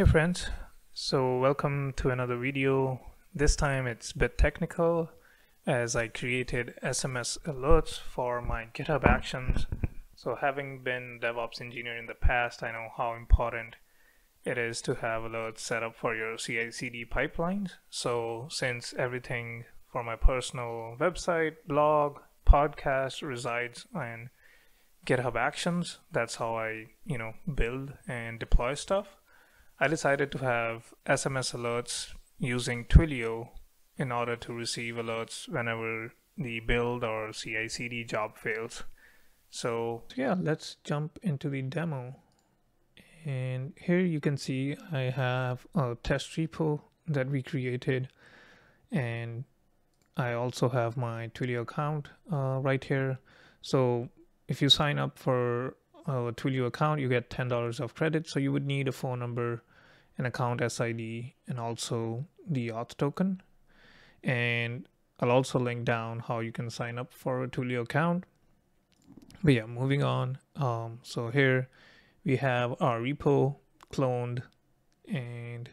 Hey friends, so welcome to another video. This time it's a bit technical as I created SMS alerts for my GitHub Actions. So having been DevOps engineer in the past, I know how important it is to have alerts set up for your CI/CD pipelines. So since everything for my personal website, blog, podcast resides in GitHub Actions, that's how I, you know, build and deploy stuff. I decided to have SMS alerts using Twilio in order to receive alerts whenever the build or CI/CD job fails. So yeah, let's jump into the demo. And here you can see I have a test repo that we created and I also have my Twilio account uh, right here. So if you sign up for a Twilio account, you get $10 of credit. So you would need a phone number an account SID and also the auth token. And I'll also link down how you can sign up for a Twilio account. But yeah, moving on. Um, so here we have our repo cloned and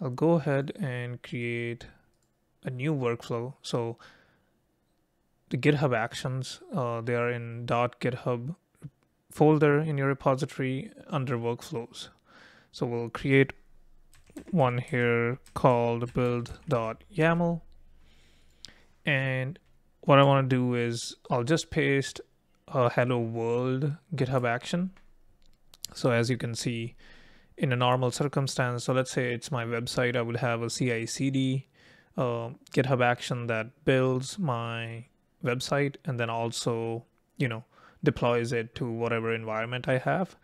I'll go ahead and create a new workflow. So the GitHub actions, uh, they are in dot .github folder in your repository under workflows. So we'll create one here called build.yaml. And what I want to do is I'll just paste a hello world GitHub action. So as you can see in a normal circumstance, so let's say it's my website, I would have a CI CD uh, GitHub action that builds my website and then also, you know, deploys it to whatever environment I have.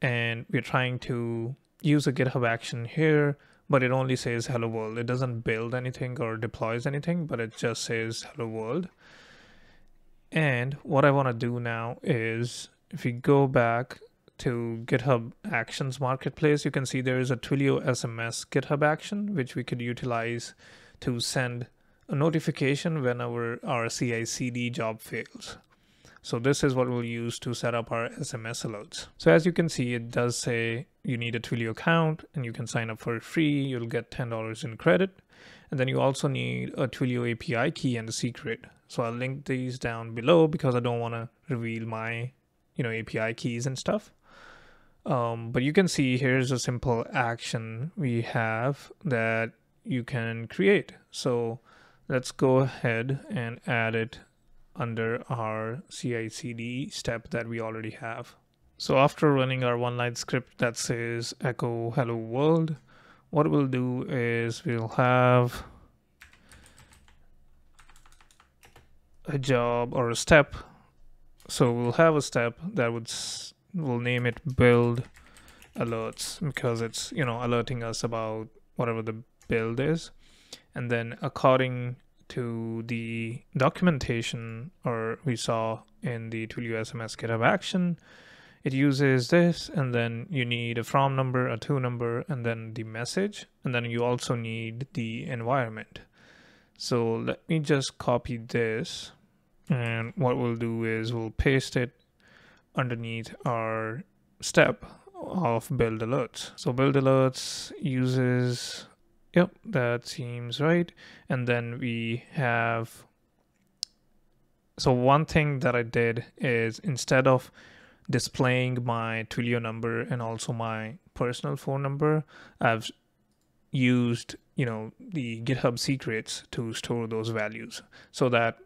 And we're trying to use a GitHub action here, but it only says hello world. It doesn't build anything or deploys anything, but it just says hello world. And what I want to do now is if we go back to GitHub Actions Marketplace, you can see there is a Twilio SMS GitHub action, which we could utilize to send a notification whenever our CI CD job fails. So this is what we'll use to set up our SMS alerts. So as you can see, it does say you need a Twilio account and you can sign up for free. You'll get $10 in credit. And then you also need a Twilio API key and a secret. So I'll link these down below because I don't want to reveal my, you know, API keys and stuff. Um, but you can see here's a simple action we have that you can create. So let's go ahead and add it under our CI/CD step that we already have. So after running our one-line script that says echo hello world, what we'll do is we'll have a job or a step. So we'll have a step that would we'll name it build alerts because it's you know alerting us about whatever the build is, and then according to the documentation or we saw in the Twilio SMS GitHub action, it uses this and then you need a from number, a to number, and then the message. And then you also need the environment. So let me just copy this. And what we'll do is we'll paste it underneath our step of build alerts. So build alerts uses Yep, that seems right. And then we have, so one thing that I did is instead of displaying my Twilio number and also my personal phone number, I've used, you know, the GitHub secrets to store those values so that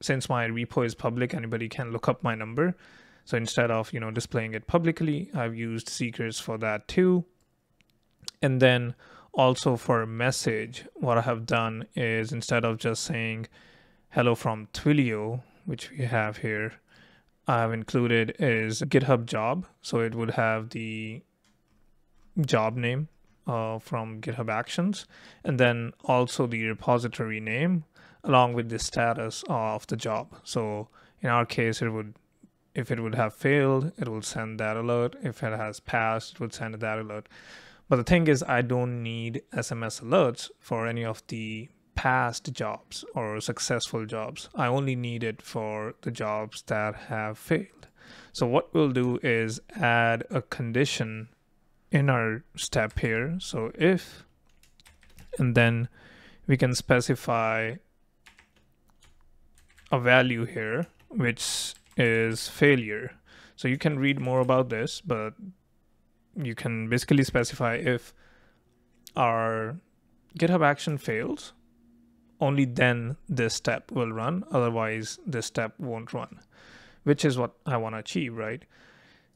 since my repo is public, anybody can look up my number. So instead of, you know, displaying it publicly, I've used secrets for that too. And then also for message, what I have done is instead of just saying hello from Twilio, which we have here, I have included is GitHub job. So it would have the job name uh, from GitHub Actions, and then also the repository name along with the status of the job. So in our case, it would, if it would have failed, it will send that alert. If it has passed, it would send that alert. But the thing is, I don't need SMS alerts for any of the past jobs or successful jobs. I only need it for the jobs that have failed. So what we'll do is add a condition in our step here. So if, and then we can specify a value here, which is failure. So you can read more about this, but you can basically specify if our GitHub action fails, only then this step will run. Otherwise, this step won't run, which is what I want to achieve, right?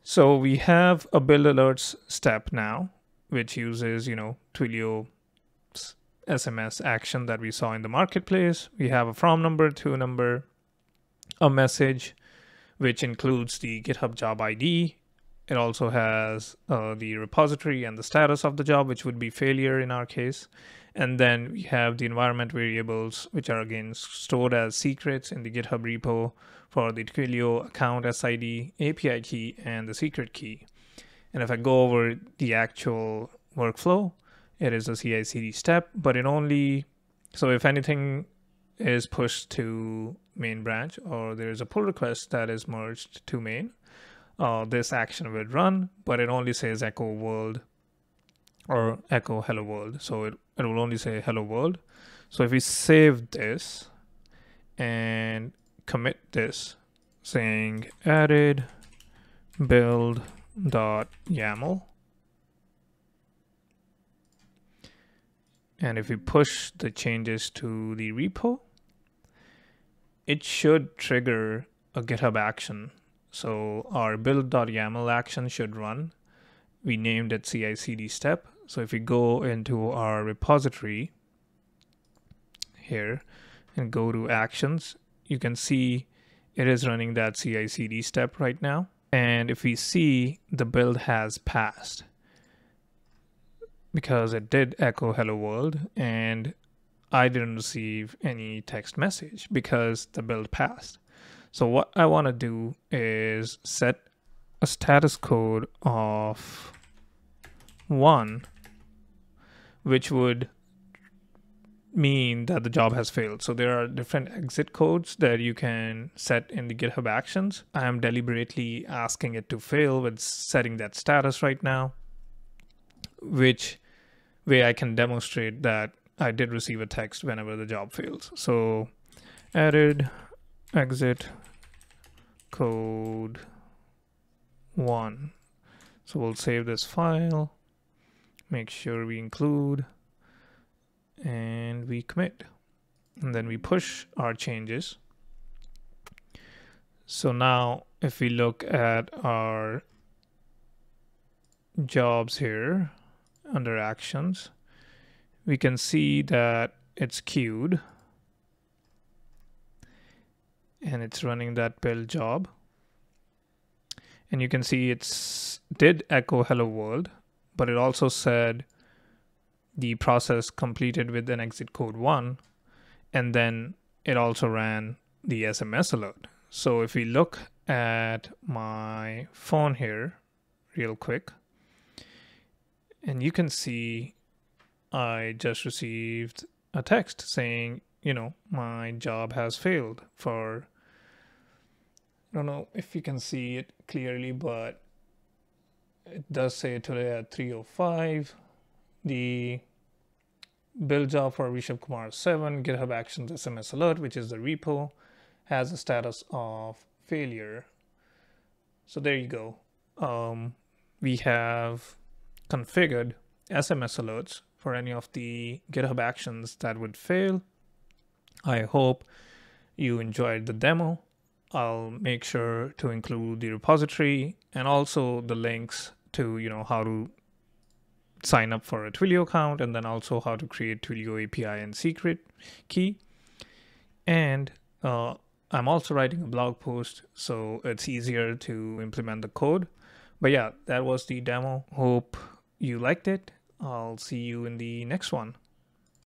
So we have a build alerts step now, which uses, you know, Twilio SMS action that we saw in the marketplace. We have a from number, to number, a message, which includes the GitHub job ID. It also has uh, the repository and the status of the job, which would be failure in our case. And then we have the environment variables, which are again stored as secrets in the GitHub repo for the Twilio account SID, API key, and the secret key. And if I go over the actual workflow, it is a CI CD step, but it only, so if anything is pushed to main branch or there is a pull request that is merged to main, uh, this action will run, but it only says echo world or echo hello world. So it, it will only say hello world. So if we save this and commit this saying added build dot YAML And if we push the changes to the repo, it should trigger a GitHub action. So our build.yaml action should run. We named it CI/CD step. So if we go into our repository here and go to actions, you can see it is running that CI/CD step right now. And if we see the build has passed, because it did echo hello world and I didn't receive any text message because the build passed. So what I want to do is set a status code of one, which would mean that the job has failed. So there are different exit codes that you can set in the GitHub Actions. I am deliberately asking it to fail with setting that status right now, which way I can demonstrate that I did receive a text whenever the job fails. So added exit code one. So we'll save this file, make sure we include, and we commit. And then we push our changes. So now if we look at our jobs here, under actions, we can see that it's queued and it's running that build job. And you can see it's did echo hello world, but it also said the process completed with an exit code one, and then it also ran the SMS alert. So if we look at my phone here real quick, and you can see I just received a text saying, you know, my job has failed for I don't know if you can see it clearly, but it does say today at 305 the build job for Rishab Kumar 7 GitHub Actions SMS alert, which is the repo, has a status of failure. So there you go. Um, we have configured SMS alerts for any of the GitHub actions that would fail. I hope you enjoyed the demo. I'll make sure to include the repository and also the links to, you know, how to sign up for a Twilio account and then also how to create Twilio API and secret key. And uh, I'm also writing a blog post so it's easier to implement the code. But yeah, that was the demo. Hope you liked it. I'll see you in the next one.